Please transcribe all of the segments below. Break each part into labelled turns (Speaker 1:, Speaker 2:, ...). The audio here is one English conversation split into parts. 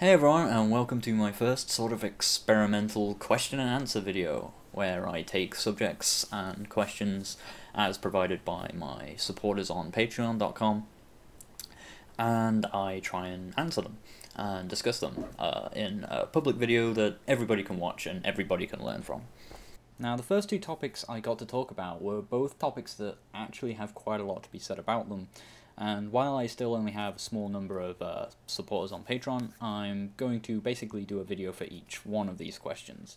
Speaker 1: Hey everyone, and welcome to my first sort of experimental question and answer video, where I take subjects and questions as provided by my supporters on patreon.com, and I try and answer them and discuss them uh, in a public video that everybody can watch and everybody can learn from. Now, the first two topics I got to talk about were both topics that actually have quite a lot to be said about them, and while I still only have a small number of uh, supporters on Patreon, I'm going to basically do a video for each one of these questions.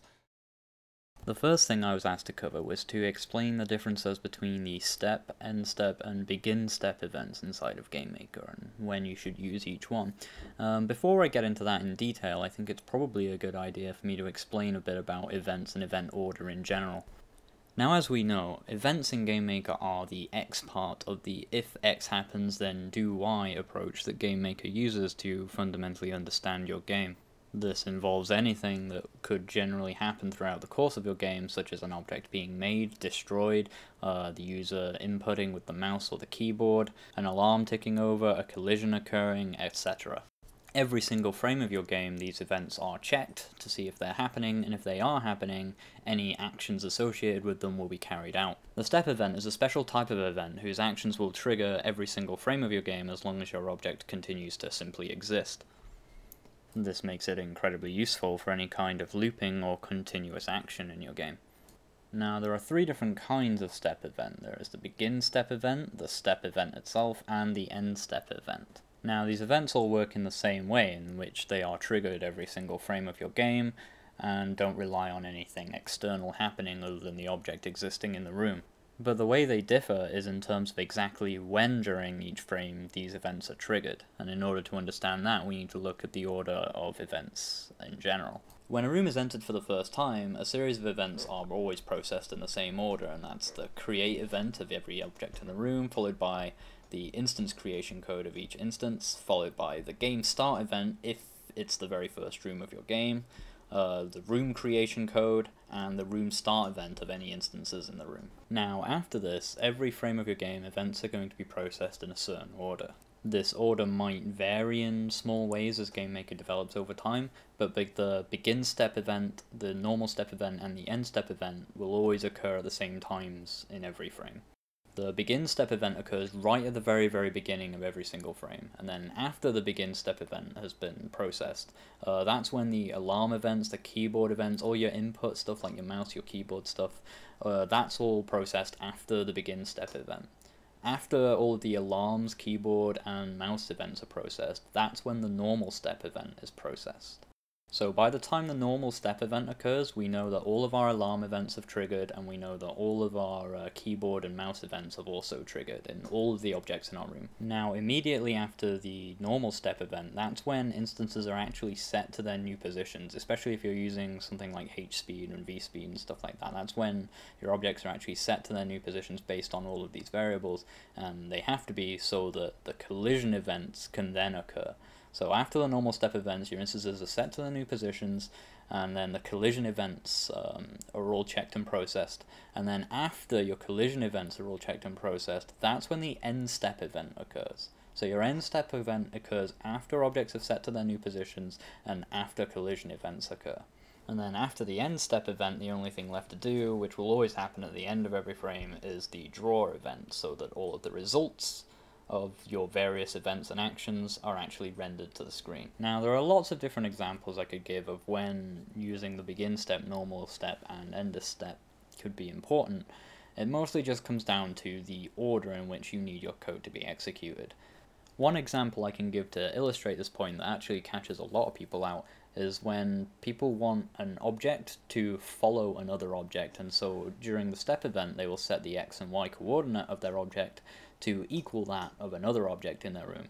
Speaker 1: The first thing I was asked to cover was to explain the differences between the step, end step, and begin step events inside of GameMaker, and when you should use each one. Um, before I get into that in detail, I think it's probably a good idea for me to explain a bit about events and event order in general. Now as we know, events in GameMaker are the X part of the if X happens then do Y approach that GameMaker uses to fundamentally understand your game. This involves anything that could generally happen throughout the course of your game, such as an object being made, destroyed, uh, the user inputting with the mouse or the keyboard, an alarm ticking over, a collision occurring, etc. Every single frame of your game, these events are checked to see if they're happening, and if they are happening, any actions associated with them will be carried out. The step event is a special type of event whose actions will trigger every single frame of your game as long as your object continues to simply exist. This makes it incredibly useful for any kind of looping or continuous action in your game. Now, there are three different kinds of step event. There is the begin step event, the step event itself, and the end step event. Now, these events all work in the same way, in which they are triggered every single frame of your game, and don't rely on anything external happening other than the object existing in the room. But the way they differ is in terms of exactly when during each frame these events are triggered, and in order to understand that we need to look at the order of events in general. When a room is entered for the first time, a series of events are always processed in the same order, and that's the create event of every object in the room, followed by the instance creation code of each instance, followed by the game start event if it's the very first room of your game, uh, the room creation code, and the room start event of any instances in the room. Now, after this, every frame of your game, events are going to be processed in a certain order. This order might vary in small ways as GameMaker develops over time, but the begin step event, the normal step event, and the end step event will always occur at the same times in every frame. The begin step event occurs right at the very, very beginning of every single frame, and then after the begin step event has been processed, uh, that's when the alarm events, the keyboard events, all your input stuff like your mouse, your keyboard stuff, uh, that's all processed after the begin step event. After all of the alarms, keyboard, and mouse events are processed, that's when the normal step event is processed. So by the time the normal step event occurs, we know that all of our alarm events have triggered, and we know that all of our uh, keyboard and mouse events have also triggered in all of the objects in our room. Now, immediately after the normal step event, that's when instances are actually set to their new positions, especially if you're using something like h-speed and v-speed and stuff like that. That's when your objects are actually set to their new positions based on all of these variables, and they have to be so that the collision events can then occur. So after the normal step events, your instances are set to the new positions, and then the collision events um, are all checked and processed. And then after your collision events are all checked and processed, that's when the end step event occurs. So your end step event occurs after objects have set to their new positions and after collision events occur. And then after the end step event, the only thing left to do, which will always happen at the end of every frame, is the draw event, so that all of the results of your various events and actions are actually rendered to the screen. Now there are lots of different examples I could give of when using the begin step, normal step, and end step could be important. It mostly just comes down to the order in which you need your code to be executed. One example I can give to illustrate this point that actually catches a lot of people out is when people want an object to follow another object and so during the step event they will set the x and y coordinate of their object to equal that of another object in their room.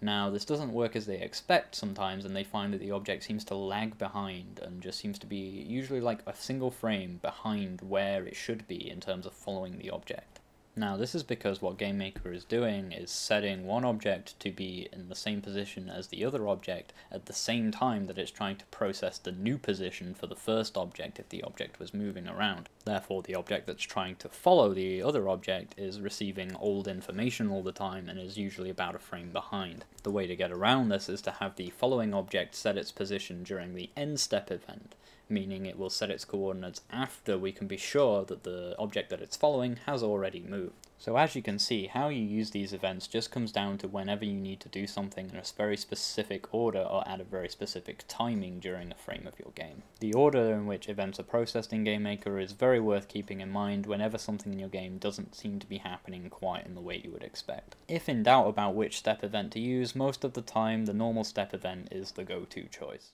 Speaker 1: Now, this doesn't work as they expect sometimes, and they find that the object seems to lag behind and just seems to be usually like a single frame behind where it should be in terms of following the object. Now this is because what GameMaker is doing is setting one object to be in the same position as the other object at the same time that it's trying to process the new position for the first object if the object was moving around. Therefore the object that's trying to follow the other object is receiving old information all the time and is usually about a frame behind. The way to get around this is to have the following object set its position during the end step event, meaning it will set its coordinates after we can be sure that the object that it's following has already moved. So as you can see, how you use these events just comes down to whenever you need to do something in a very specific order or at a very specific timing during a frame of your game. The order in which events are processed in GameMaker is very worth keeping in mind whenever something in your game doesn't seem to be happening quite in the way you would expect. If in doubt about which step event to use, most of the time the normal step event is the go-to choice.